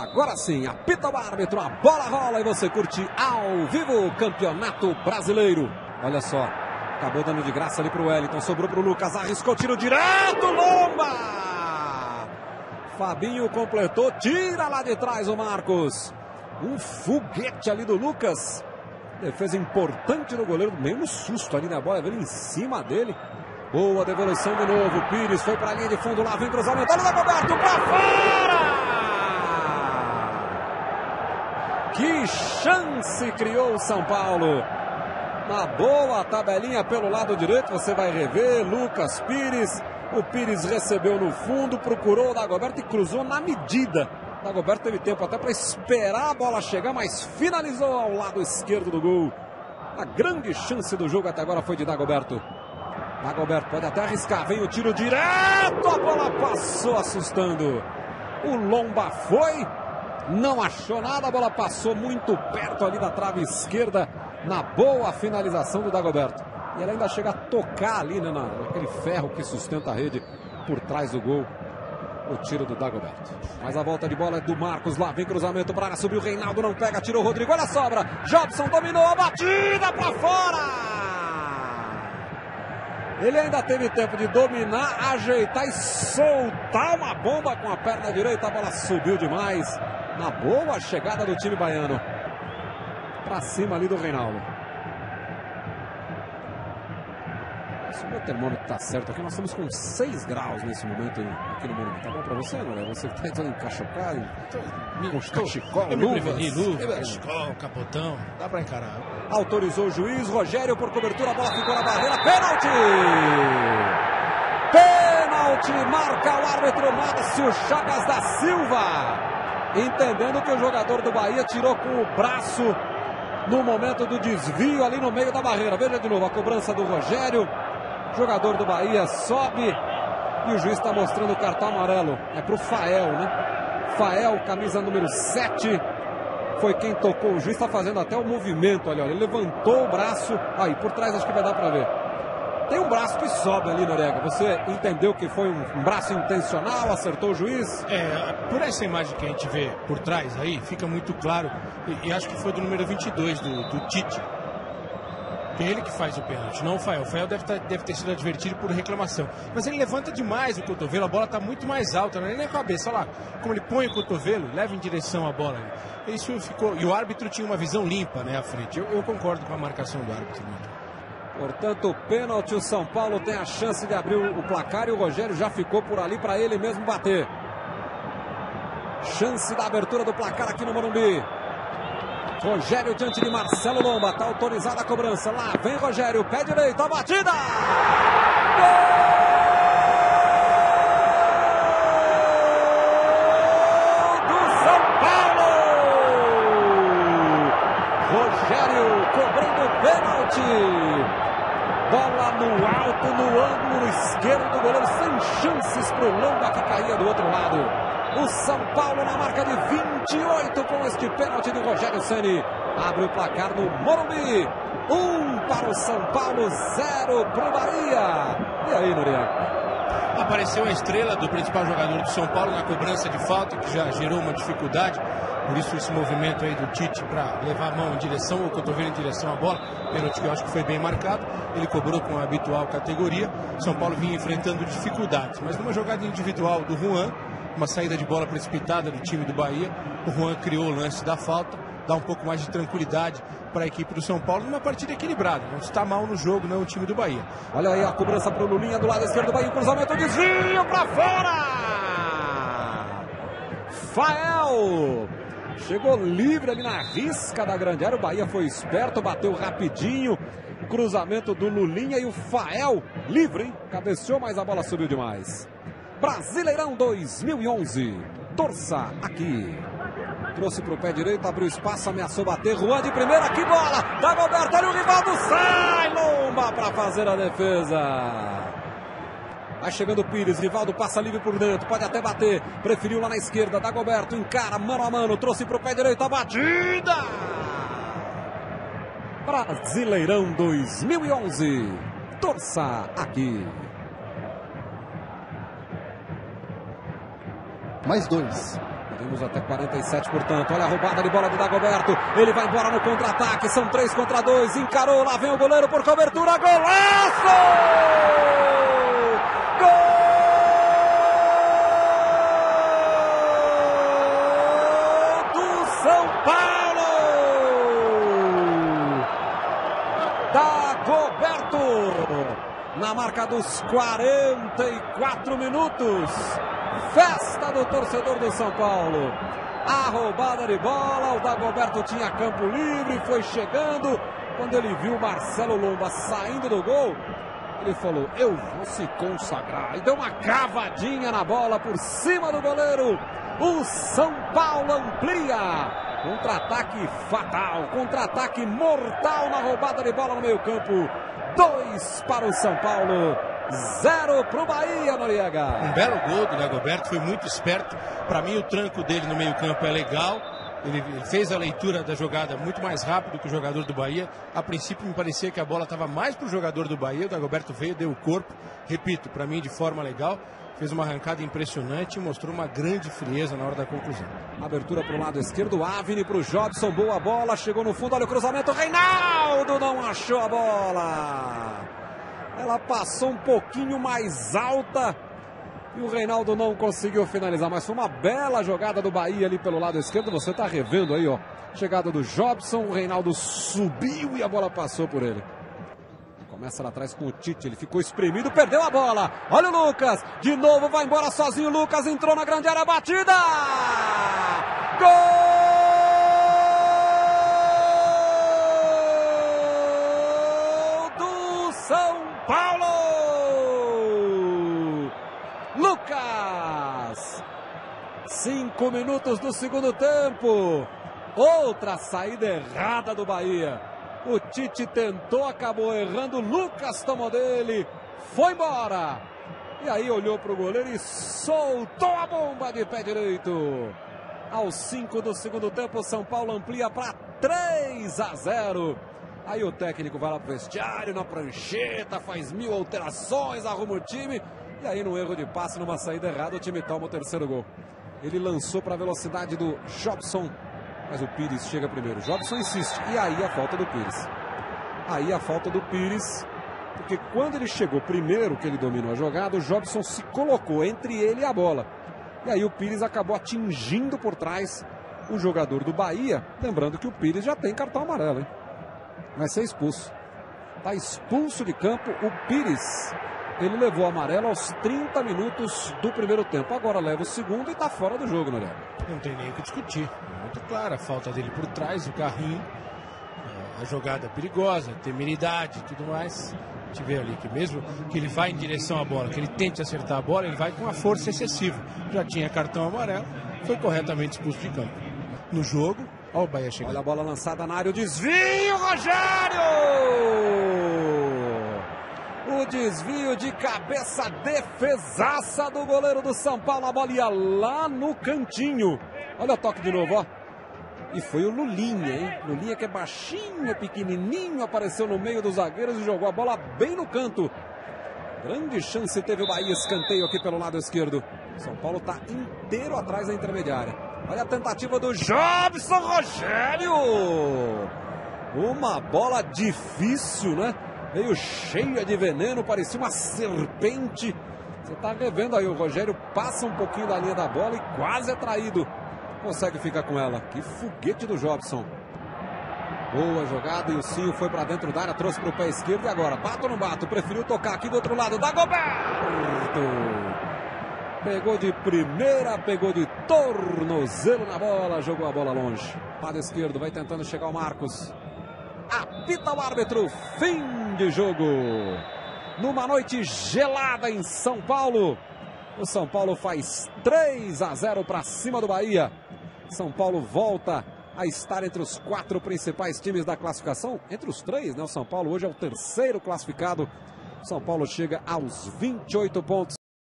Agora sim, apita o árbitro, a bola rola e você curte ao vivo o Campeonato Brasileiro. Olha só, acabou dando de graça ali pro Wellington, sobrou pro Lucas, arriscou tiro direto, Lomba! Fabinho completou, tira lá de trás o Marcos. Um foguete ali do Lucas. Defesa importante do goleiro, meio no susto ali na bola, veio em cima dele. Boa devolução de novo. Pires foi para a linha de fundo lá, vem cruzamento. Olha o Dagoberto para fora! Que chance criou o São Paulo. Uma boa tabelinha pelo lado direito, você vai rever. Lucas Pires. O Pires recebeu no fundo, procurou o Dagoberto e cruzou na medida. O Dagoberto teve tempo até para esperar a bola chegar, mas finalizou ao lado esquerdo do gol. A grande chance do jogo até agora foi de Dagoberto. Dagoberto pode até arriscar, vem o tiro direto, a bola passou assustando. O Lomba foi, não achou nada, a bola passou muito perto ali da trave esquerda, na boa finalização do Dagoberto. E ele ainda chega a tocar ali, né, naquele ferro que sustenta a rede por trás do gol. O tiro do Dagoberto. Mas a volta de bola é do Marcos. Lá vem cruzamento para. Subiu o Reinaldo. Não pega. Tirou o Rodrigo. Olha a sobra. Jobson dominou a batida para fora. Ele ainda teve tempo de dominar, ajeitar e soltar uma bomba com a perna direita. A bola subiu demais. Na boa chegada do time baiano. Para cima ali do Reinaldo. Se o meu termômetro tá certo aqui, nós estamos com 6 graus nesse momento aqui no Morumbi. Tá bom pra você, André? Você tá entrando em cachocar, com cachecol, luvas. luvas, cachecol, capotão, dá pra encarar. Autorizou o juiz, Rogério por cobertura, a bola ficou na barreira, pênalti! Pênalti, marca o árbitro Márcio Chagas da Silva. Entendendo que o jogador do Bahia tirou com o braço no momento do desvio ali no meio da barreira. Veja de novo a cobrança do Rogério. Jogador do Bahia sobe e o juiz está mostrando o cartão amarelo. É para o Fael, né? Fael, camisa número 7. Foi quem tocou. O juiz está fazendo até o movimento ali. Olha. Ele levantou o braço. Aí, por trás acho que vai dar para ver. Tem um braço que sobe ali, Noriega. Você entendeu que foi um, braço intencional? Acertou o juiz? É, por essa imagem que a gente vê por trás aí, fica muito claro. E, e acho que foi do número 22 do, do Tite é ele que faz o pênalti, não o Fael. O Fael deve, tá, deve ter sido advertido por reclamação. Mas ele levanta demais o cotovelo, a bola está muito mais alta, não é nem a cabeça. Olha lá, como ele põe o cotovelo, leva em direção à bola. Isso ficou. E o árbitro tinha uma visão limpa né, à frente. Eu, eu concordo com a marcação do árbitro. Portanto, pênalti, o São Paulo tem a chance de abrir o placar e o Rogério já ficou por ali para ele mesmo bater. Chance da abertura do placar aqui no Morumbi. Rogério diante de Marcelo Lomba. Está autorizada a cobrança. Lá vem Rogério. Pé direito. A batida. Gol! cobrando pênalti. Bola no alto, no ângulo esquerdo do goleiro, sem chances para o Lomba que caía do outro lado. O São Paulo na marca de 28 com este pênalti do Rogério Ceni. Abre o placar no Morumbi. Um para o São Paulo, zero para o Bahia. E aí, Noriega? Apareceu a estrela do principal jogador do São Paulo na cobrança de falta, que já gerou uma dificuldade. Por isso esse movimento aí do Tite para levar a mão em direção, o cotovelo em direção à bola. Pênalti que eu acho que foi bem marcado. Ele cobrou com a habitual categoria. São Paulo vinha enfrentando dificuldades. Mas numa jogada individual do Juan, uma saída de bola precipitada do time do Bahia. O Juan criou o lance da falta, dá um pouco mais de tranquilidade para a equipe do São Paulo numa partida equilibrada. Não está mal no jogo, não, o time do Bahia. Olha aí a cobrança para o Lulinha do lado esquerdo do Bahia. Cruzamento, desvio para fora! Fael! Chegou livre ali na risca da grande área. O Bahia foi esperto, bateu rapidinho. Cruzamento do Lulinha e o Fael livre, hein? Cabeceou, mas a bola subiu demais. Brasileirão 2011. Torça aqui. Trouxe para o pé direito, abriu espaço, ameaçou bater. Juan de primeira, que bola! Dagoberto, olha o Rivaldo, sai! Lomba para fazer a defesa. Vai chegando o Pires, Rivaldo passa livre por dentro, pode até bater. Preferiu lá na esquerda, Dagoberto encara mano a mano, trouxe para o pé direito a batida. Brasileirão 2011. Torça aqui. mais dois. Temos até 47, portanto. Olha a roubada de bola do Dagoberto. Ele vai embora no contra-ataque. São 3 contra 2. Encarou. Lá vem o goleiro por cobertura. Golaço! Dagoberto! Na marca dos 44 minutos. Festa do torcedor do São Paulo. A roubada de bola, o Dagoberto tinha campo livre, foi chegando. Quando ele viu Marcelo Lomba saindo do gol, ele falou: Eu vou se consagrar. E deu uma cavadinha na bola por cima do goleiro. O São Paulo amplia. Contra-ataque fatal, contra-ataque mortal na roubada de bola no meio-campo. Dois para o São Paulo. Zero para o Bahia, Noriega. Um belo gol do Dagoberto, foi muito esperto. Para mim, o tranco dele no meio-campo é legal. Ele, fez a leitura da jogada muito mais rápido que o jogador do Bahia. A princípio, me parecia que a bola estava mais para o jogador do Bahia. O Dagoberto veio, deu o corpo. Repito, para mim, de forma legal. Fez uma arrancada impressionante e mostrou uma grande frieza na hora da conclusão. Abertura para o lado esquerdo, Avni para o Jobson, boa bola, chegou no fundo, olha o cruzamento, Reinaldo não achou a bola. Ela passou um pouquinho mais alta e o Reinaldo não conseguiu finalizar, mas foi uma bela jogada do Bahia ali pelo lado esquerdo. Você está revendo aí, ó. Chegada do Jobson, o Reinaldo subiu e a bola passou por ele. Começa lá atrás com o Tite, ele ficou espremido, perdeu a bola. Olha o Lucas, de novo vai embora sozinho. Lucas entrou na grande área, batida! Gol! São Paulo! Lucas! Cinco minutos do segundo tempo. Outra saída errada do Bahia. O Tite tentou, acabou errando. Lucas tomou dele. Foi embora. E aí olhou para o goleiro e soltou a bomba de pé direito. Aos 5 do segundo tempo, São Paulo amplia para 3 a 0. Aí o técnico vai lá pro vestiário, na prancheta, faz mil alterações, arruma o time. E aí, no erro de passe, numa saída errada, o time toma o terceiro gol. Ele lançou para a velocidade do Jobson, mas o Pires chega primeiro. Jobson insiste. E aí a falta do Pires. Aí a falta do Pires. Porque quando ele chegou primeiro, que ele dominou a jogada, o Jobson se colocou entre ele e a bola. E aí o Pires acabou atingindo por trás o jogador do Bahia. Lembrando que o Pires já tem cartão amarelo, hein? vai ser expulso. Está expulso de campo o Pires. Ele levou amarelo aos 30 minutos do primeiro tempo. Agora leva o segundo e está fora do jogo, Noré. Não tem nem o que discutir. Muito clara a falta dele por trás, o carrinho. É, a jogada perigosa, temeridade e tudo mais. A gente vê ali que mesmo que ele vai em direção à bola, que ele tente acertar a bola, ele vai com uma força excessiva. Já tinha cartão amarelo, foi corretamente expulso de campo. No jogo, Olha o Bahia chegando. Olha a bola lançada na área, o desvio, Rogério! O desvio de cabeça defesaça do goleiro do São Paulo. A bola ia lá no cantinho. Olha o toque de novo, ó. E foi o Lulinha, hein? Lulinha que é baixinho, pequenininho, apareceu no meio dos zagueiros e jogou a bola bem no canto. Grande chance teve o Bahia, escanteio aqui pelo lado esquerdo. São Paulo está inteiro atrás da intermediária. Olha a tentativa do Jobson Rogério. Uma bola difícil, né? Meio cheia de veneno, parecia uma serpente. Você está revendo aí, o Rogério passa um pouquinho da linha da bola e quase é traído. Consegue ficar com ela. Que foguete do Jobson. Boa jogada e o Cio foi para dentro da área, trouxe para o pé esquerdo e agora, bato ou não bato? Preferiu tocar aqui do outro lado, da Goberto. Pegou de primeira, pegou de tornozelo na bola, jogou a bola longe. Lado esquerdo, vai tentando chegar o Marcos. Apita o árbitro, fim de jogo. Numa noite gelada em São Paulo. O São Paulo faz 3 a 0 para cima do Bahia. São Paulo volta a estar entre os quatro principais times da classificação. Entre os três, né? O São Paulo hoje é o terceiro classificado. São Paulo chega aos 28 pontos.